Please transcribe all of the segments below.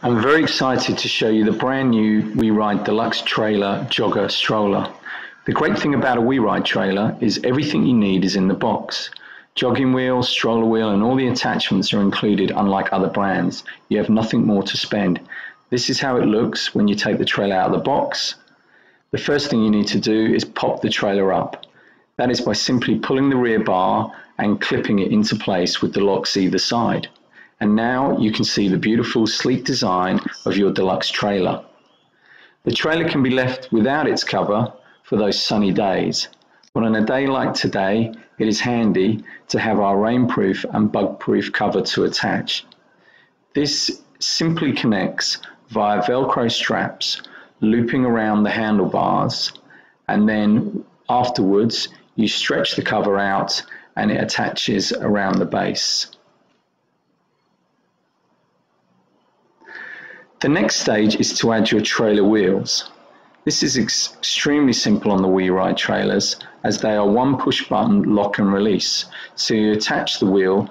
I'm very excited to show you the brand new WeeRide Deluxe Trailer Jogger Stroller. The great thing about a WeeRide trailer is everything you need is in the box. Jogging wheel, stroller wheel and all the attachments are included unlike other brands. You have nothing more to spend. This is how it looks when you take the trailer out of the box. The first thing you need to do is pop the trailer up. That is by simply pulling the rear bar and clipping it into place with the locks either side. And now you can see the beautiful sleek design of your deluxe trailer. The trailer can be left without its cover for those sunny days. But on a day like today, it is handy to have our rainproof and bug-proof cover to attach. This simply connects via Velcro straps looping around the handlebars and then afterwards you stretch the cover out and it attaches around the base. The next stage is to add your trailer wheels. This is ex extremely simple on the WeeRide trailers as they are one push button lock and release. So you attach the wheel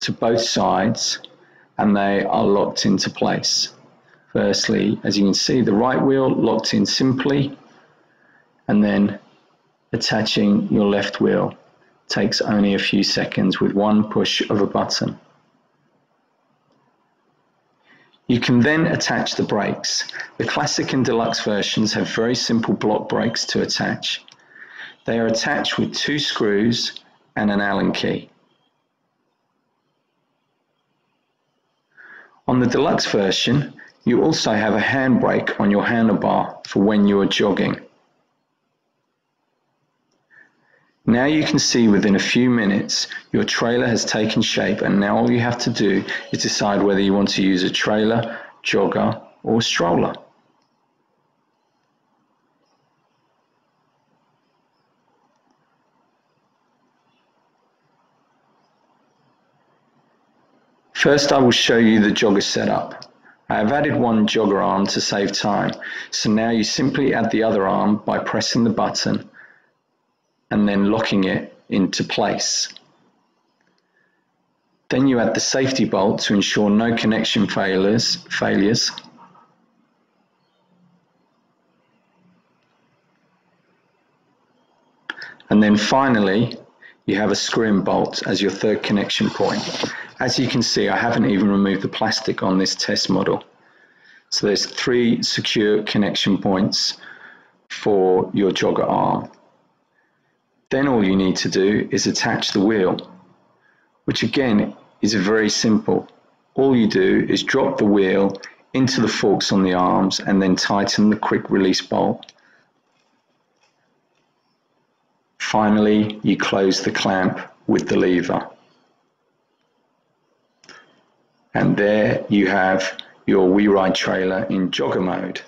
to both sides and they are locked into place. Firstly, as you can see, the right wheel locked in simply and then attaching your left wheel takes only a few seconds with one push of a button. You can then attach the brakes. The classic and deluxe versions have very simple block brakes to attach. They are attached with two screws and an Allen key. On the deluxe version, you also have a handbrake on your handlebar for when you are jogging. Now you can see within a few minutes your trailer has taken shape and now all you have to do is decide whether you want to use a trailer, jogger or stroller. First I will show you the jogger setup. I have added one jogger arm to save time, so now you simply add the other arm by pressing the button and then locking it into place. Then you add the safety bolt to ensure no connection failures. failures. And then finally, you have a screw and bolt as your third connection point. As you can see, I haven't even removed the plastic on this test model. So there's three secure connection points for your jogger arm. Then all you need to do is attach the wheel, which again is very simple. All you do is drop the wheel into the forks on the arms and then tighten the quick release bolt. Finally, you close the clamp with the lever. And there you have your WeeRide trailer in jogger mode.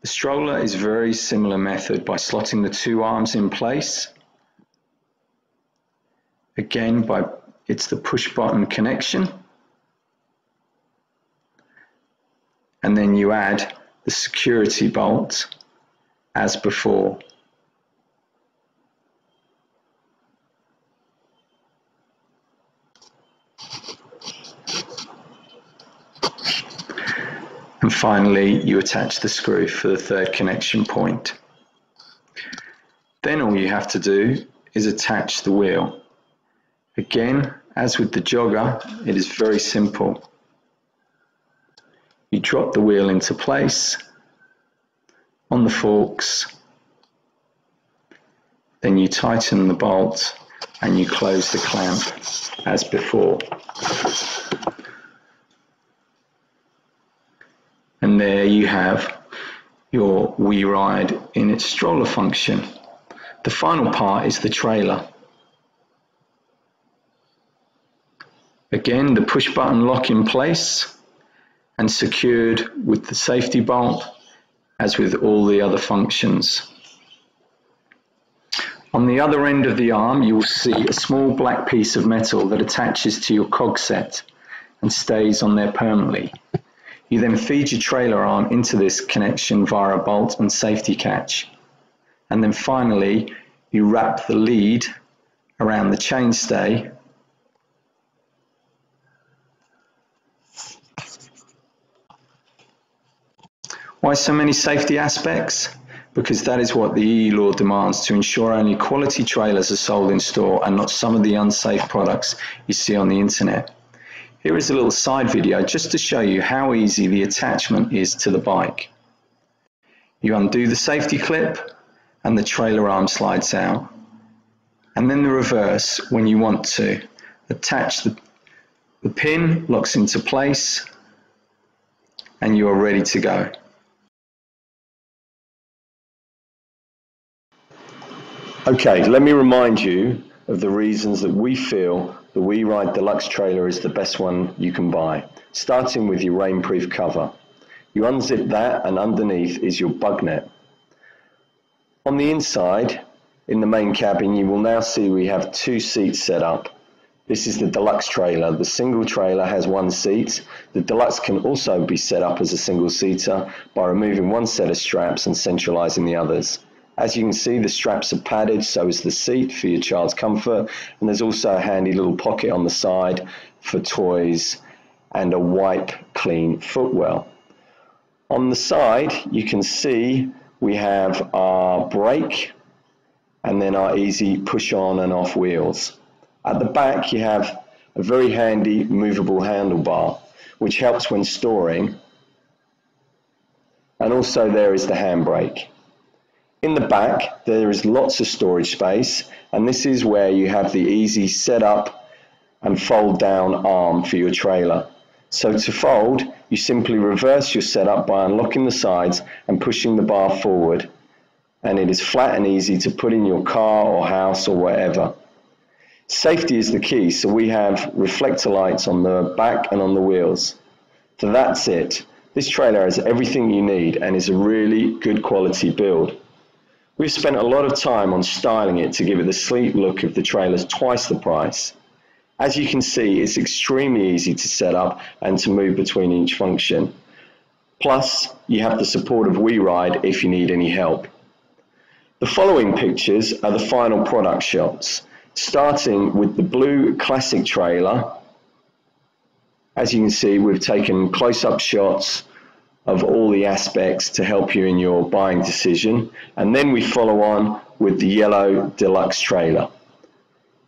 The stroller is very similar method by slotting the two arms in place. Again, by it's the push button connection. And then you add the security bolt as before. And finally, you attach the screw for the third connection point. Then all you have to do is attach the wheel. Again, as with the jogger, it is very simple. You drop the wheel into place on the forks, then you tighten the bolt and you close the clamp as before. And there you have your WeeRide in its stroller function. The final part is the trailer. Again, the push button lock in place and secured with the safety bolt as with all the other functions. On the other end of the arm, you will see a small black piece of metal that attaches to your cog set and stays on there permanently. You then feed your trailer arm into this connection via a bolt and safety catch. And then finally, you wrap the lead around the chainstay Why so many safety aspects? Because that is what the EE law demands to ensure only quality trailers are sold in store and not some of the unsafe products you see on the internet. Here is a little side video just to show you how easy the attachment is to the bike. You undo the safety clip and the trailer arm slides out. And then the reverse when you want to. Attach the, the pin, locks into place, and you are ready to go. Okay, let me remind you of the reasons that we feel the WeeRide Deluxe trailer is the best one you can buy, starting with your rainproof cover. You unzip that and underneath is your bug net. On the inside, in the main cabin, you will now see we have two seats set up. This is the deluxe trailer. The single trailer has one seat. The deluxe can also be set up as a single seater by removing one set of straps and centralizing the others. As you can see, the straps are padded, so is the seat for your child's comfort. And there's also a handy little pocket on the side for toys and a wipe clean footwell. On the side, you can see we have our brake and then our easy push on and off wheels. At the back, you have a very handy movable handlebar, which helps when storing. And also there is the handbrake. In the back, there is lots of storage space, and this is where you have the easy set up and fold down arm for your trailer. So to fold, you simply reverse your setup by unlocking the sides and pushing the bar forward. And it is flat and easy to put in your car or house or wherever. Safety is the key, so we have reflector lights on the back and on the wheels. So that's it. This trailer has everything you need and is a really good quality build. We've spent a lot of time on styling it to give it the sleek look of the trailers twice the price. As you can see, it's extremely easy to set up and to move between each function. Plus, you have the support of WeeRide if you need any help. The following pictures are the final product shots, starting with the blue classic trailer. As you can see, we've taken close-up shots of all the aspects to help you in your buying decision. And then we follow on with the yellow deluxe trailer.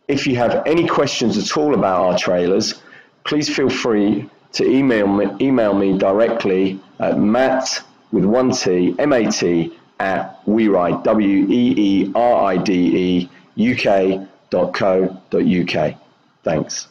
If you have any questions at all about our trailers, please feel free to email me, email me directly at matt with one T, M-A-T, at weeride, W-E-E-R-I-D-E, UK.co.uk. Thanks.